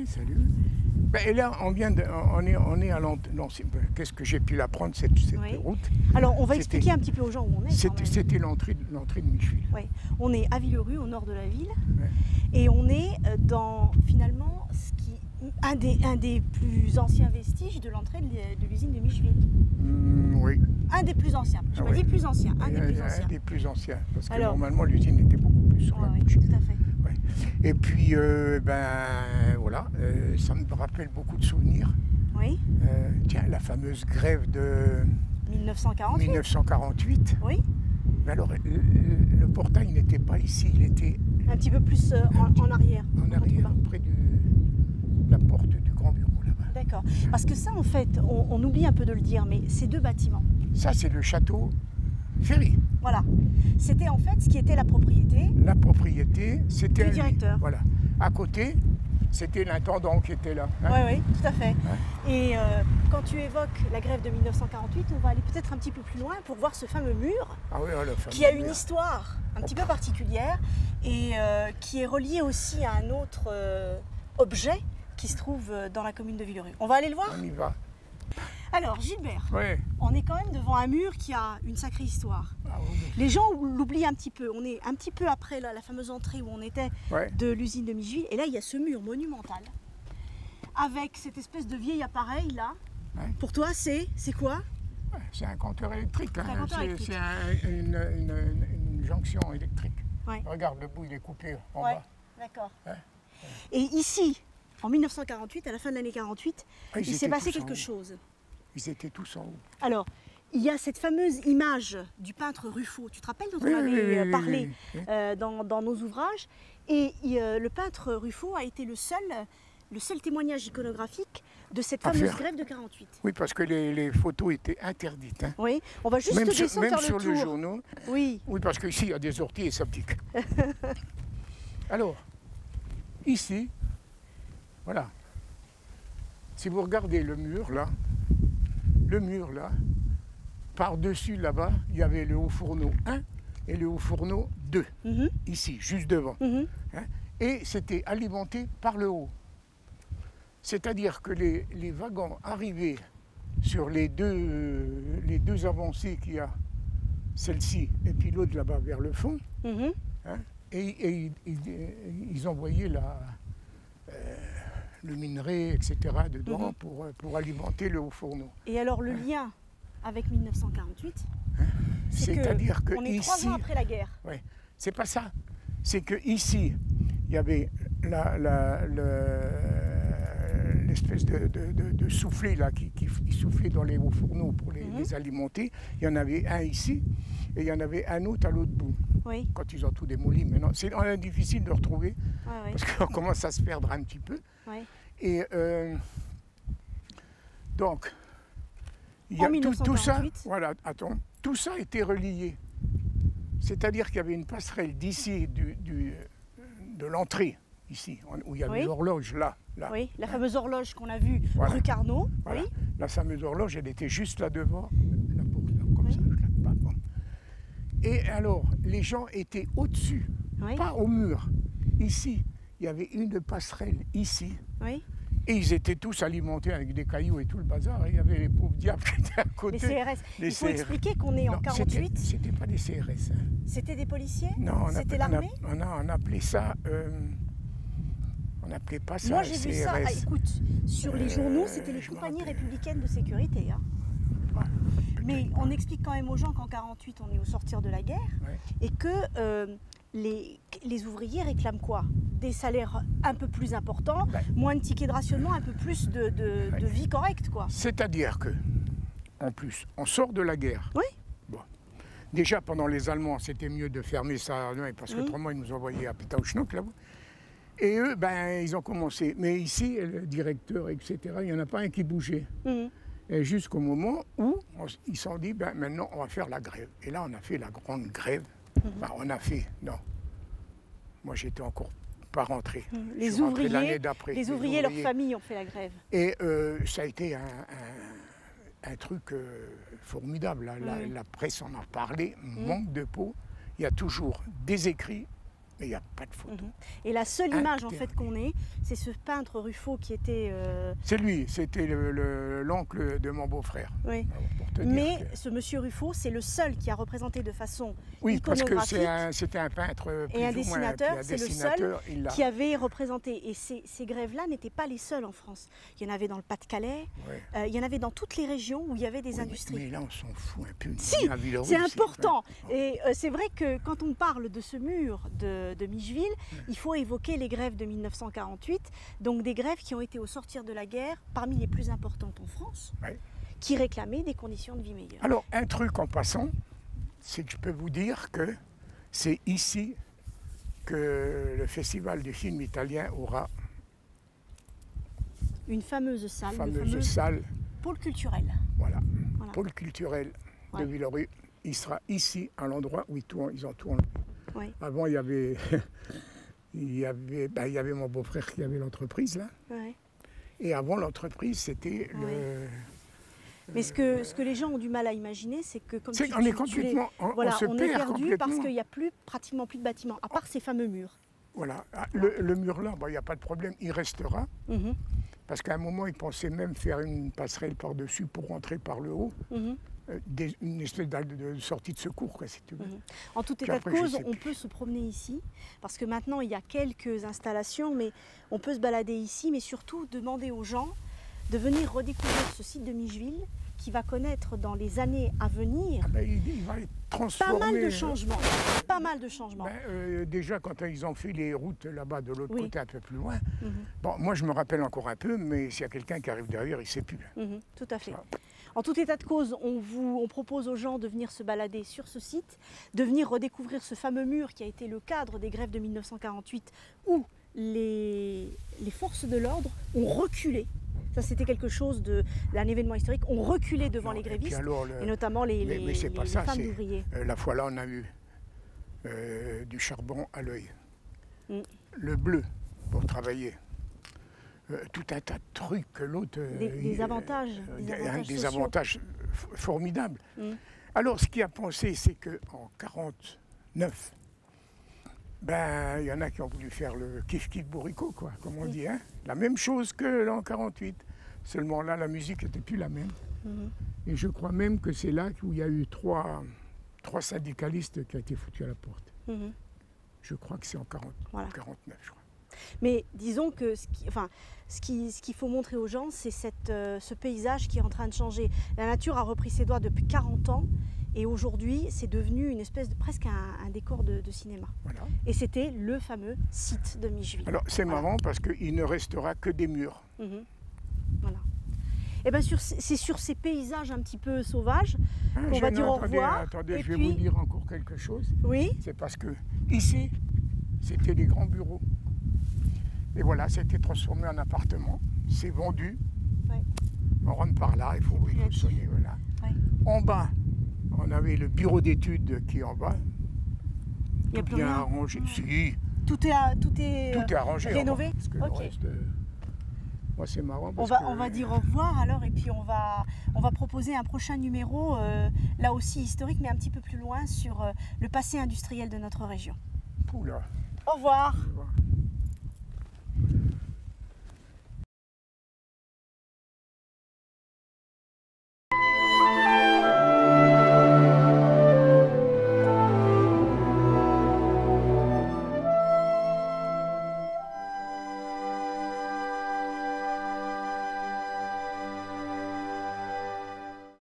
Oui, salut. Ben, et là, on vient de, on est, on est à l'entrée. Qu'est-ce que j'ai pu l'apprendre cette, cette Oui. route? Alors, on va expliquer un petit peu aux gens où on est. C'était l'entrée, de- l'entrée de Micheville. Ouais. On est à Villerue, au nord de la ville, Ouais. et on est euh, dans finalement ce qui, un, des, un des plus anciens vestiges de l'entrée de l'u- de l'usine de Micheville. Hmm, oui, Un des plus anciens. Je Ah me dis plus ancien, un des plus anciens. des plus anciens. Parce que Alors- normalement, l'usine était beaucoup plus sur la gauche. tout à fait. Et puis, euh, ben voilà, euh, ça me rappelle beaucoup de souvenirs. Oui, Euh, tiens, la fameuse grève de 1948. 1948. Oui, Mais alors, le, portail n'était pas ici, il était un petit peu plus en, en arrière. en arrière, près du- de la porte du grand bureau là-bas. D'accord. Parce que ça, en fait, on, on oublie un peu de le dire, mais ces deux bâtiments, Ça, c'est le château Ferry. Voilà, c'était en fait ce qui était la propriété. La propriété, c'était Du lui. directeur. Voilà. À côté, c'était l'intendant qui était là. hein. Oui, oui, tout à fait. Et euh, quand tu évoques la grève de 1948, on va aller peut-être un petit peu plus loin pour voir ce fameux mur Ah oui, oh, le fameux qui a une mur. histoire un petit peu particulière et euh, qui est relié aussi à un autre euh, objet qui se trouve dans la commune de Villerue. On va aller le voir? On y va. Alors, Gilbert, Oui. on est quand même devant un mur qui a une sacrée histoire. Ah oui, Les gens l'oublient un petit peu. On est un petit peu après la, la fameuse entrée où on était de l'usine de Micheville. Et là, il y a ce mur monumental avec cette espèce de vieil appareil là. Pour toi, c'est c'est quoi? C'est un compteur électrique. hein. C'est un un- une, une- une jonction électrique. Regarde, le bout, il est coupé en bas. D'accord. Et ici, en 1948, à la fin de l'année 48, Ah, il s'est passé quelque chose. Ils étaient tous en haut. Alors, il y a cette fameuse image du peintre Ruffo. Tu te rappelles dont Oui, on avait oui, parlé oui, euh, dans, dans nos ouvrages Et il, euh, le peintre Ruffo a été le seul, le seul témoignage iconographique de cette À fameuse grève de 48. Oui, parce que les, les photos étaient interdites. hein. Oui, on va juste Même sur, descendre même faire sur le journaux. Oui, Oui, parce qu'ici, il y a des orties et s'optiques. Alors, ici, voilà. Si vous regardez le mur, là, le mur, là, par-dessus, là-bas, il y avait le haut fourneau 1 et le haut fourneau 2, Mhm, ici, juste devant. mhm. Et c'était alimenté par le haut. C'est-à-dire que les, les wagons arrivaient sur les deux, les deux avancées qu'il y a, celle-ci et puis l'autre là-bas vers le fond, Mhm. et, et ils- envoyaient la, le minerai, etc. dedans Mhm. pour, euh, pour alimenter le haut fourneau. Et alors le lien avec 1948, c'est que C'est-à-dire que on est ici, trois ans après la guerre. c'est pas ça. C'est que ici, il y avait la- la- le- l'espèce de, de- de- de soufflet là qui, qui- qui soufflait dans les hauts fourneaux pour les, Mhm. les alimenter. Il y en avait un ici et il y en avait un autre à l'autre bout. Oui, Quand ils ont tout démoli, maintenant c'est difficile de retrouver ouais, parce qu'on commence à se perdre un petit peu. Et euh, donc, il y a tout, tout ça, 1948. voilà, attends, tout ça était relié. C'est-à-dire qu'il y avait une passerelle d'ici, du, du- de l'entrée, ici, où il y avait Oui. l'horloge, là, là. Oui, la fameuse horloge qu'on a vue Voilà. rue Carnot. Voilà. Oui. La fameuse horloge, elle était juste là devant, là, pour- là, comme Oui. ça, je la- pas- bon. Et alors, les gens étaient au-dessus, pas au mur. Ici, il y avait une passerelle, ici, oui. Et ils étaient tous alimentés avec des cailloux et tout le bazar. Et il y avait les pauvres diables qui étaient à Les côté. CRS. Les Il faut CRS. expliquer qu'on est en Non, 48. c'était- pas des CRS. hein. C'était des policiers? Non, on C'était l'armée? on, on appelait ça. euh, on n'appelait pas ça Moi j'ai vu ça, ah, CRS. écoute, sur les Euh, journaux, c'était les compagnies républicaines de sécurité. hein. Ouais, Mais on explique quand même aux gens qu'en 48, on est au sortir de la guerre Ouais. et que euh, les, les ouvriers réclament quoi? Des salaires un peu plus importants, Ouais. moins de tickets de rationnement, un peu plus de, de- de Ouais. vie correcte, quoi. C'est-à-dire que, en plus, on sort de la guerre. Oui. Bon. Déjà, pendant les Allemands, c'était mieux de fermer ça, parce Mhm. qu'autrement, ils nous envoyaient à Pétauschnock, là-bas. Et eux, ben, ils ont commencé. Mais ici, le directeur, etc., il n'y en a pas un qui bougeait. Mhm. Et jusqu'au moment où on ils se sont dit, ben, maintenant, on va faire la grève. Et là, on a fait la grande grève. Ben, on a fait, non. Moi, j'étais encore pas rentré. Je Les rentré ouvriers, les ouvriers, leurs familles ont fait la grève. Et euh, ça a été un, un- un truc euh, formidable. La, la- Oui. la presse en a parlé, manque de peau. Il y a toujours des écrits Mais il n'y a pas de photo. Mhm. Et la seule image en fait qu'on ait, c'est ce peintre Ruffo qui était. euh, C'est lui, c'était le- le- l'oncle de mon beau-frère. oui. Dire Mais que- ce monsieur Ruffo, c'est le seul qui a représenté de façon Oui, parce que un- c'était un peintre plus et un ou dessinateur, c'est le seul qui avait représenté. Et ces, ces grèves-là n'étaient pas les seules en France. Il y en avait dans le Pas-de-Calais, Ouais. euh, il y en avait dans toutes les régions où il y avait des Oui, industries. Mais, là, on s'en fout un peu. Si, C'est important. Et euh, c'est vrai que quand on parle de ce mur de, de Micheville, il faut évoquer les grèves de 1948, donc des grèves qui ont été au sortir de la guerre parmi les plus importantes en France, Ouais. qui réclamaient des conditions de vie meilleures. Alors, un truc en passant, c'est que je peux vous dire que c'est ici que le Festival du film italien aura Une fameuse salle, fameuse salle, pôle culturel. voilà, Voilà. pôle culturel Ouais. de Villeroy. Il sera ici, à l'endroit où ils, tournent, ils ont. Ouais. Avant, il y avait, il y avait, ben, il y avait mon beau-frère qui avait l'entreprise, là. Ouais. Et avant l'entreprise, c'était le. Mais ce que, ce que les gens ont du mal à imaginer, c'est que comme tu- est tu les- complètement. On, on voilà, se on, est perd perdu parce qu'il n'y a plus, pratiquement plus de bâtiments, à part ces fameux murs. Voilà. Ah, Le, le mur là, bon, il n'y a pas de problème, il restera. Mhm, Parce qu'à un moment, ils pensaient même faire une passerelle par-dessus pour rentrer par le haut. mhm. euh, des- une espèce de, sortie de secours, quoi, si tu veux. Mhm. En tout état après, de cause, on plus. peut se promener ici, parce que maintenant il y a quelques installations, mais on peut se balader ici, mais surtout demander aux gens de venir redécouvrir ce site de Micheville qui va connaître dans les années à venir Ah ben, il, il va être pas mal de euh, changements. Pas mal de changements. ben, euh, déjà, quand ils ont fait les routes là-bas de l'autre Oui. côté, un peu plus loin, Mhm, bon, moi je me rappelle encore un peu, mais s'il y a quelqu'un qui arrive derrière, il ne sait plus. mhm, tout à fait. Ça. En tout état de cause, on, vous, on propose aux gens de venir se balader sur ce site, de venir redécouvrir ce fameux mur qui a été le cadre des grèves de 1948 où les, les forces de l'ordre ont reculé. Ça, c'était quelque chose de d'un événement historique. ont reculé devant Non, les et grévistes alors, le- et notamment les, mais- les- mais c'est les- pas les ça, femmes d'ouvriers. euh, la fois là, on a eu euh, du charbon à l'œil, Mm. le bleu pour travailler. Euh, tout un tas de trucs que l'autre. Des- avantages, des avantages des avantages formidables. Mm. Alors, ce qui a pensé, c'est qu'en 49, ben, il y en a qui ont voulu faire le kiff-kiff bourricot, quoi, comme on dit. Hein la même chose que l'an 48. Seulement là, la musique n'était plus la même. Mhm. Et je crois même que c'est là où il y a eu trois, trois syndicalistes qui ont été foutus à la porte. Mhm. Je crois que c'est en 40, Voilà. 49, je crois. Mais disons que ce qui- enfin, ce qui- ce qu'il faut montrer aux gens, c'est euh, ce paysage qui est en train de changer. La nature a repris ses droits depuis 40 ans et aujourd'hui, c'est devenu une espèce de presque un, un décor de, de cinéma. Voilà. Et c'était le fameux site de Micheville. Alors, c'est Voilà. marrant parce qu'il ne restera que des murs. Mhm. Voilà. Et bien c'est sur ces paysages un petit peu sauvages. Hein, On je- va non, dire au attendez, revoir, Attendez, et je vais puis- vous dire encore quelque chose. Oui. C'est parce que ici, c'était les grands bureaux. Et voilà, c'était transformé en appartement. C'est vendu. Ouais. On rentre par là, il faut, faut puis, sonner, voilà. Ouais. En bas, on avait le bureau d'études qui est en bas. Il n'y a Tout plus bien rien. arrangé. Si, Tout est, à- tout est, tout euh, est arrangé. rénové parce que le Ok. reste, euh, moi, c'est marrant. On va, que- on va dire au revoir alors et puis on va, on va proposer un prochain numéro, euh, là aussi historique mais un petit peu plus loin sur euh, le passé industriel de notre région. Au revoir.